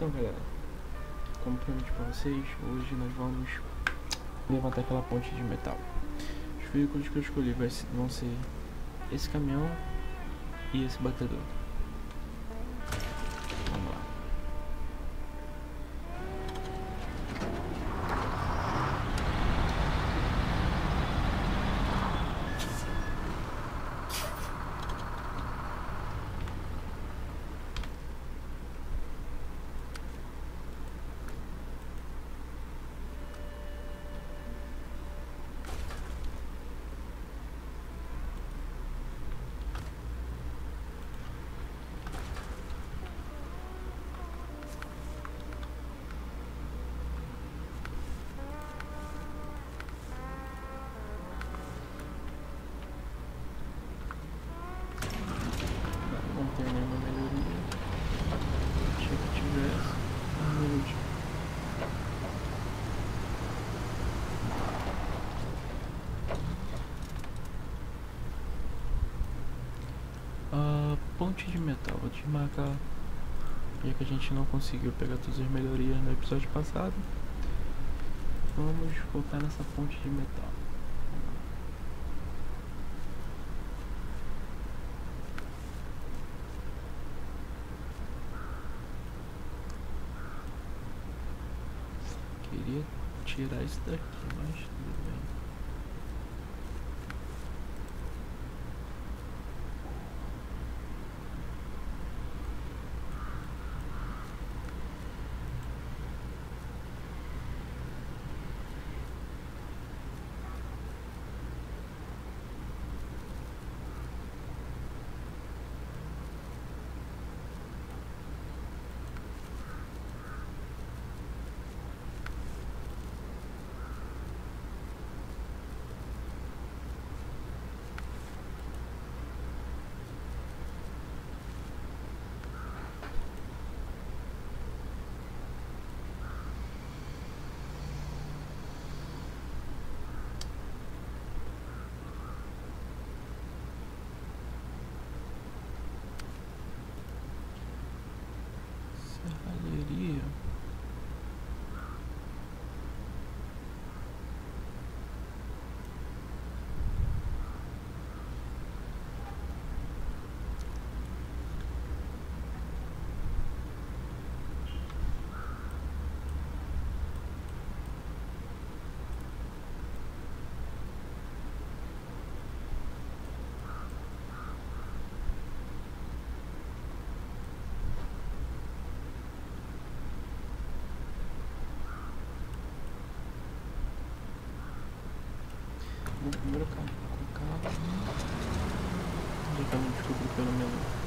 Então galera, como prometi pra vocês, hoje nós vamos levantar aquela ponte de metal. Os veículos que eu escolhi vão ser esse caminhão e esse batedor. ponte de metal. Vou desmarcar. Já que a gente não conseguiu pegar todas as melhorias no episódio passado. Vamos focar nessa ponte de metal. Queria tirar isso daqui, mas tudo bem. No primeiro carro. Com o carro. Pelo menos.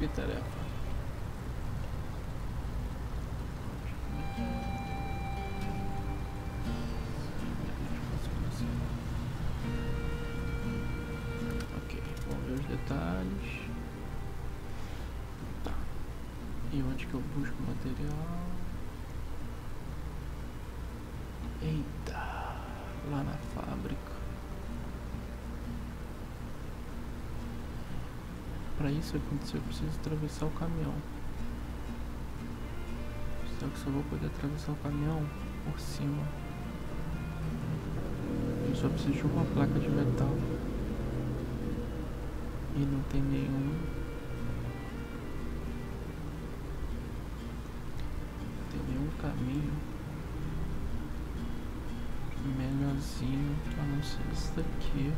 get that out. Isso acontecer, eu preciso atravessar o caminhão. Só que só vou poder atravessar o caminhão por cima. Eu só preciso de uma placa de metal. E não tem nenhum. Não tem nenhum caminho melhorzinho a não ser esse daqui.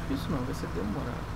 Difícil não, vai ser demorado.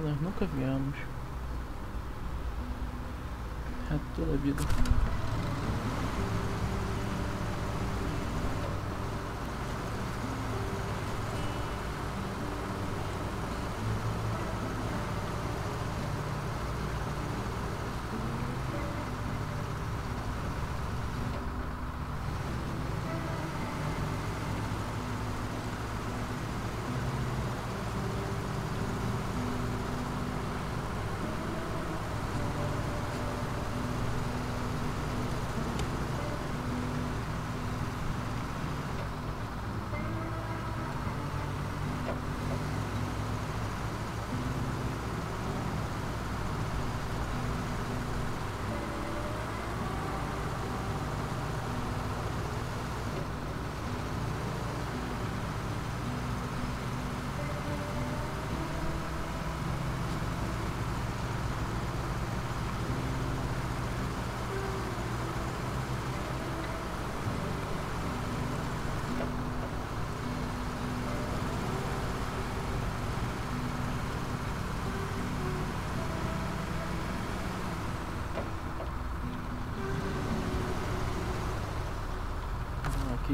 nós nunca viemos. É toda a vida.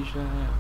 Asia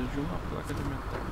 preciso de uma placa de metal.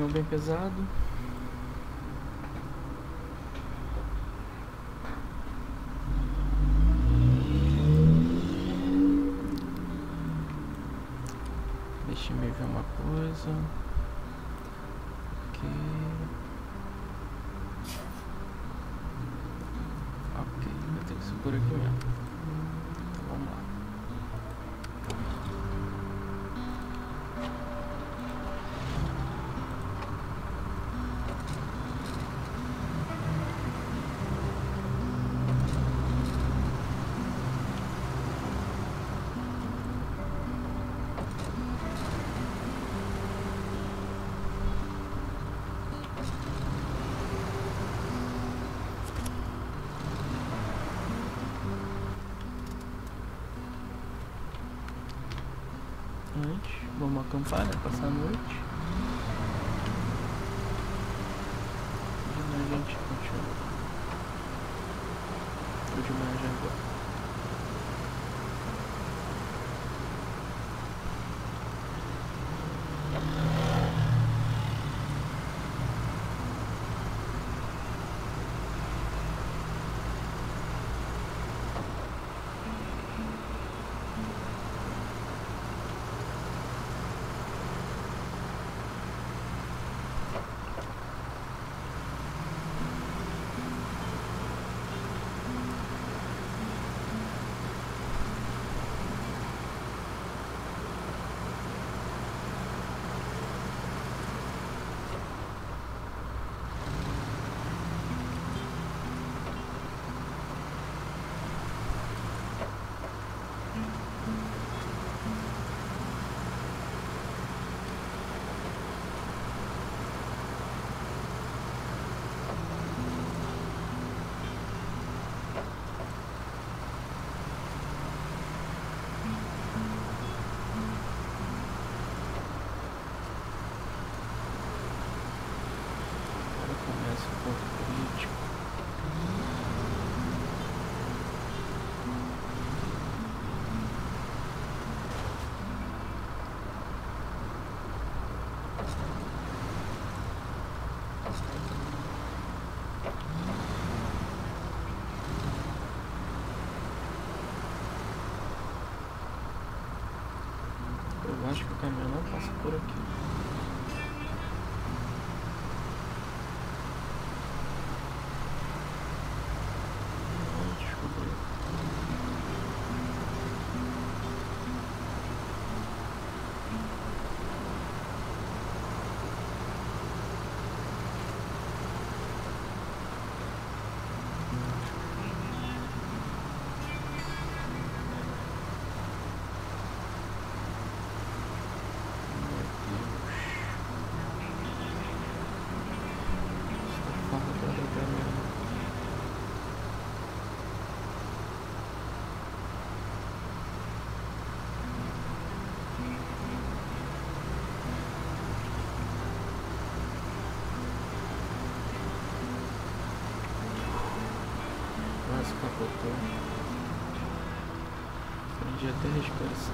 caminhão bem pesado. Vamos acampar, né? Passar a noite. De manhã a gente continua. De manhã já agora. Agora começa o ponto crítico. Eu não passa por aqui.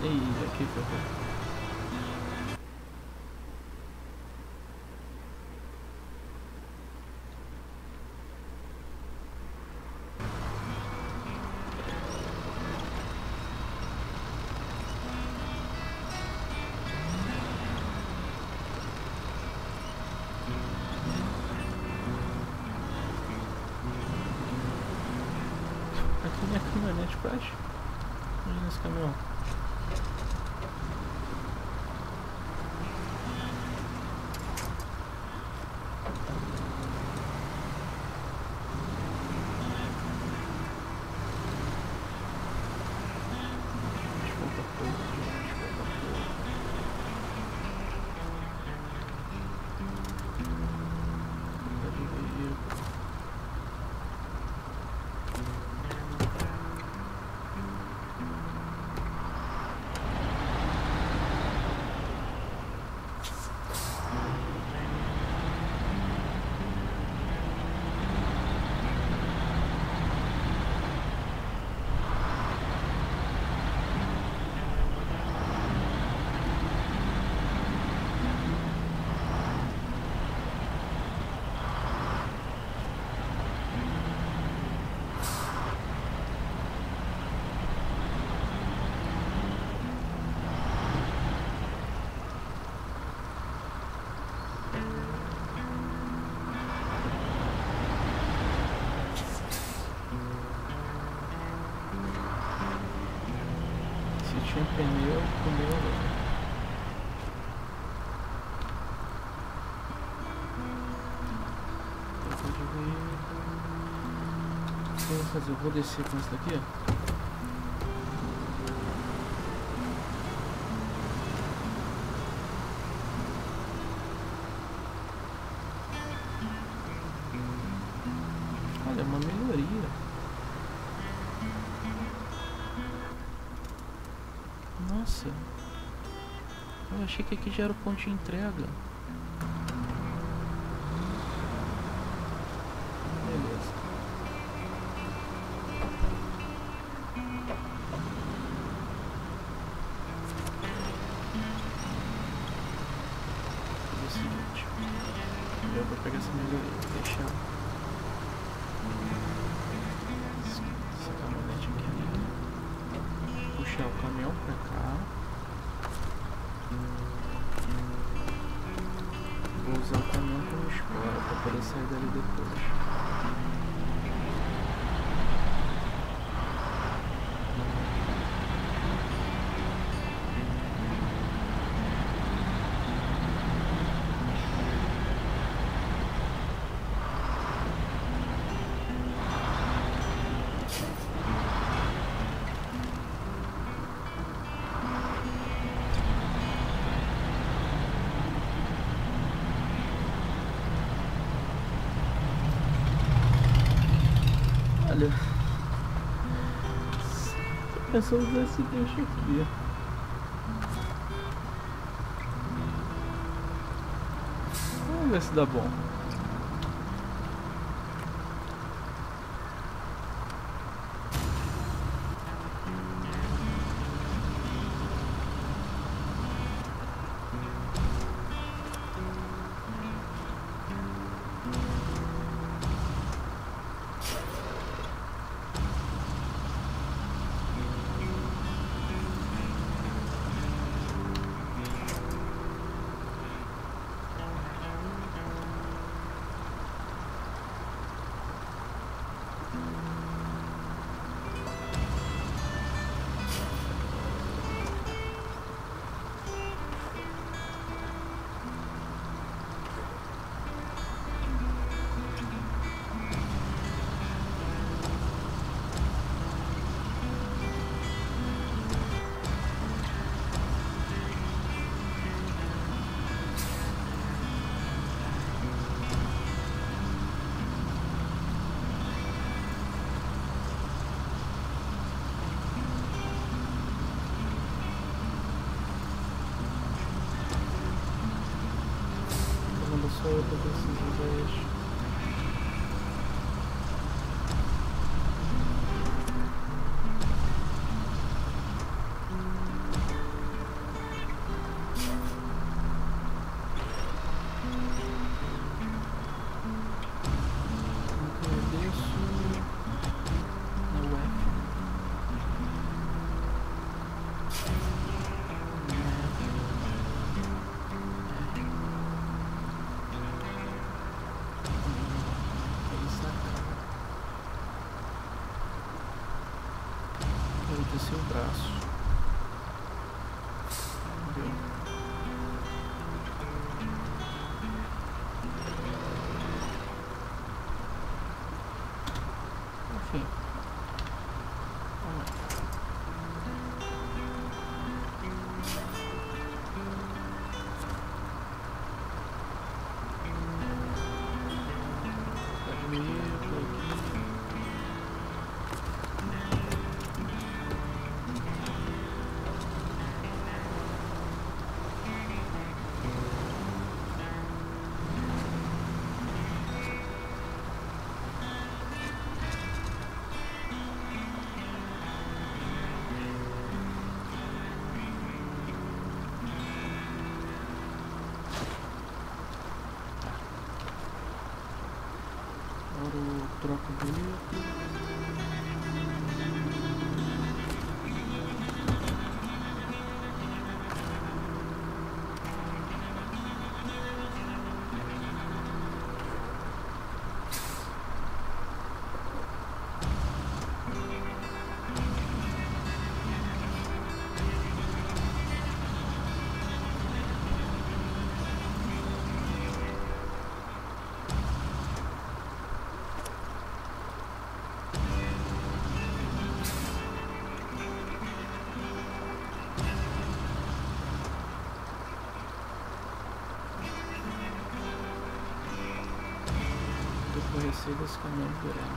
Ih, aqui ferrou. Aqui minha caminhonete crash. Imagina esse caminhão. Se tinha pneu, comeu agora. Vou fazer? Eu vou descer com esse daqui, ó. era o ponto de entrega. pessoa usar esse gancho aqui. Vamos ver se dá bom. So this is a this coming good. go.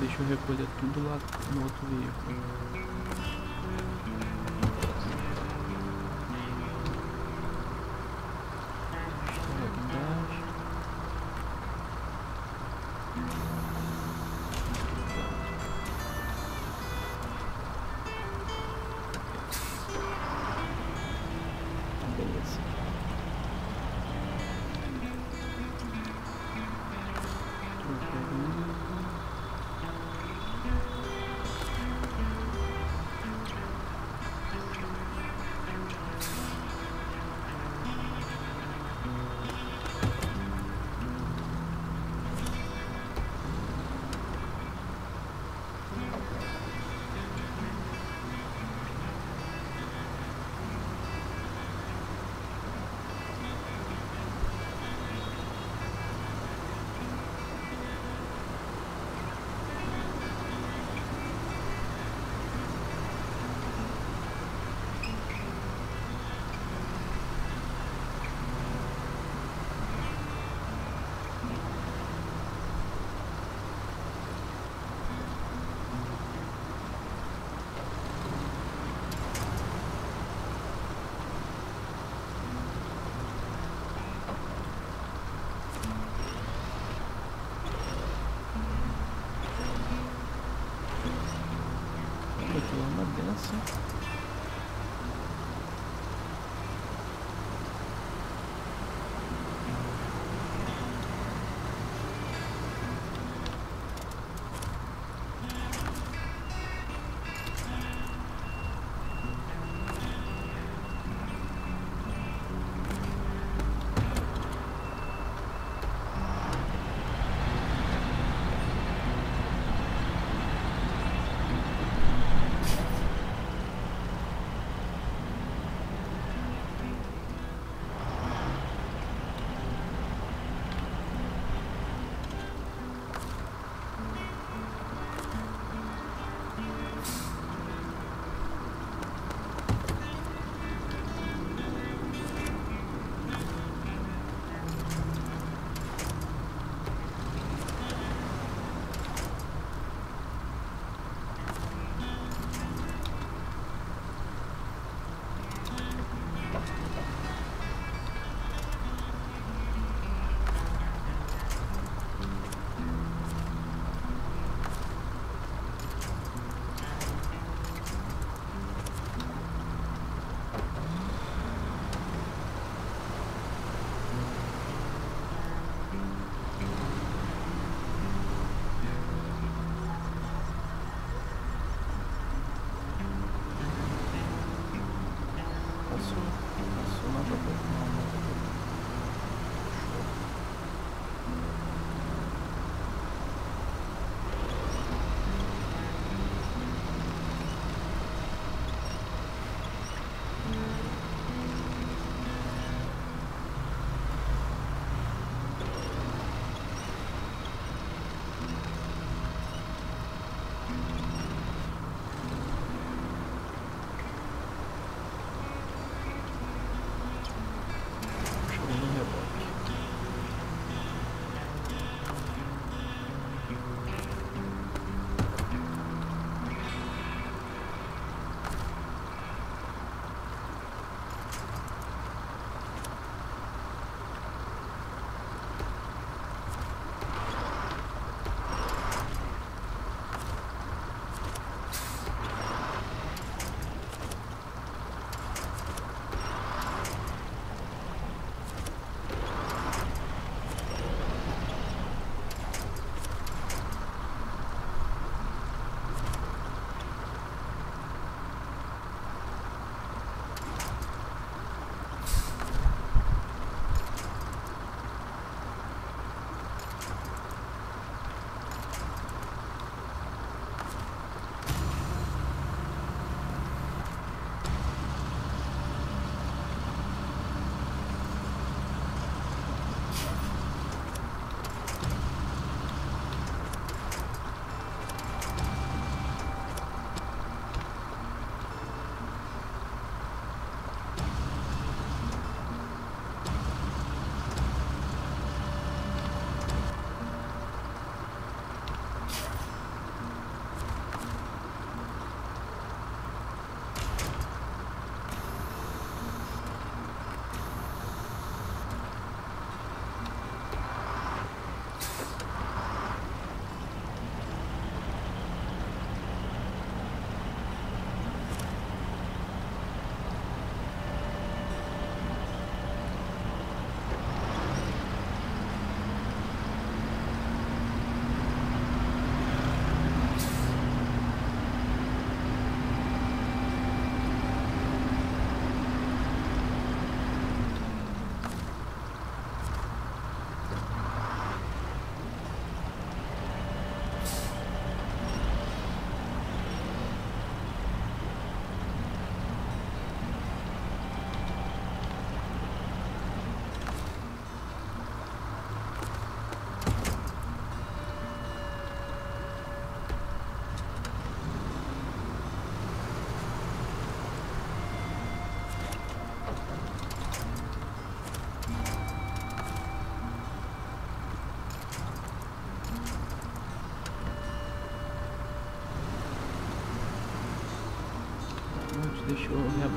Deixa eu recolher tudo lá no outro veículo. Deixa eu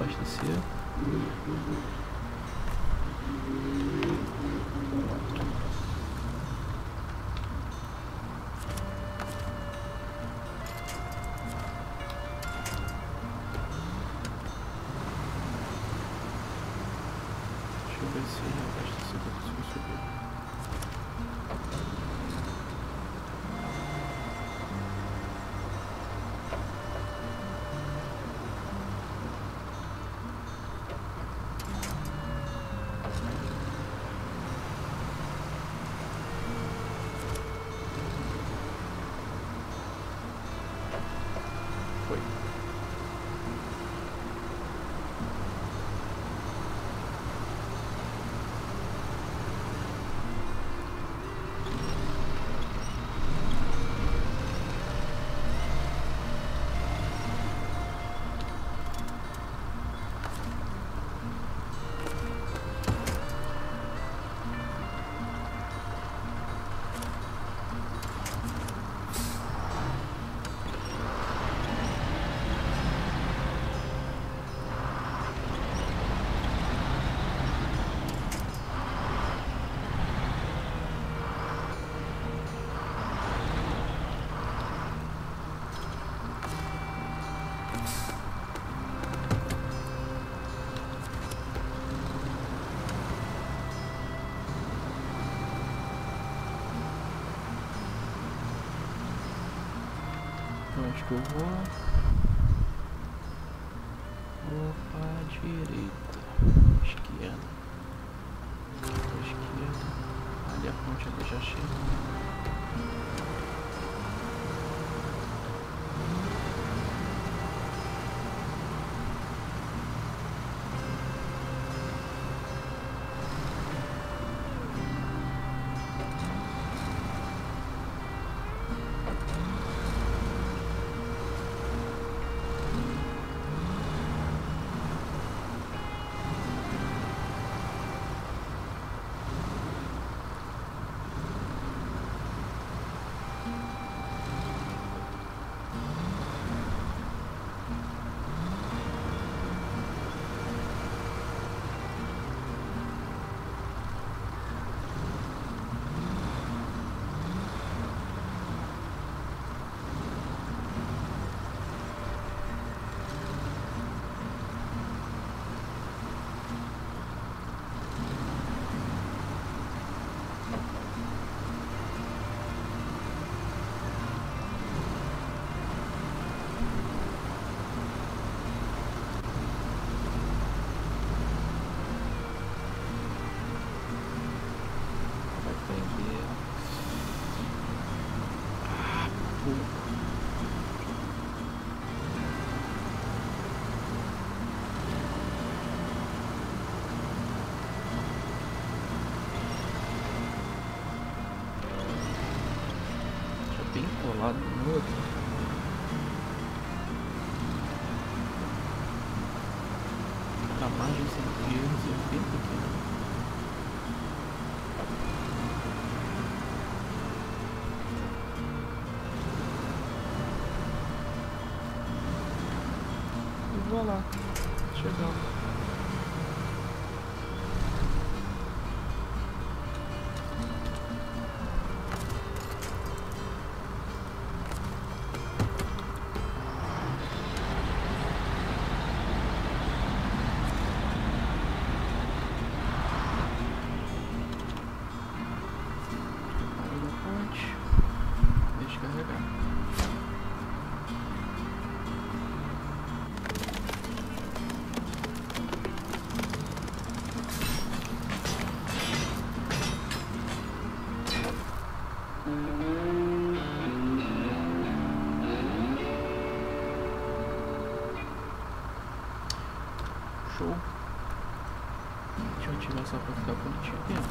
só pra ficar bonitinho aqui, ó.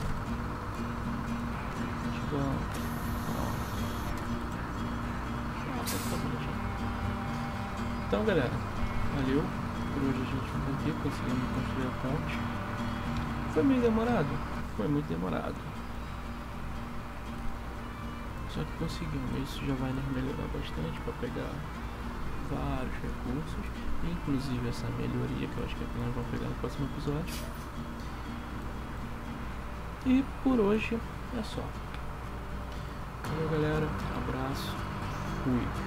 Ativar. Ó. Então, galera, valeu. Por hoje a gente ficou aqui, conseguimos construir a ponte. Foi meio demorado? Foi muito demorado. Só que conseguimos. Isso já vai nos melhorar bastante para pegar vários recursos. inclusive essa melhoria que eu acho que é que nós vamos pegar no próximo episódio. E por hoje é só. Valeu galera, abraço, fui.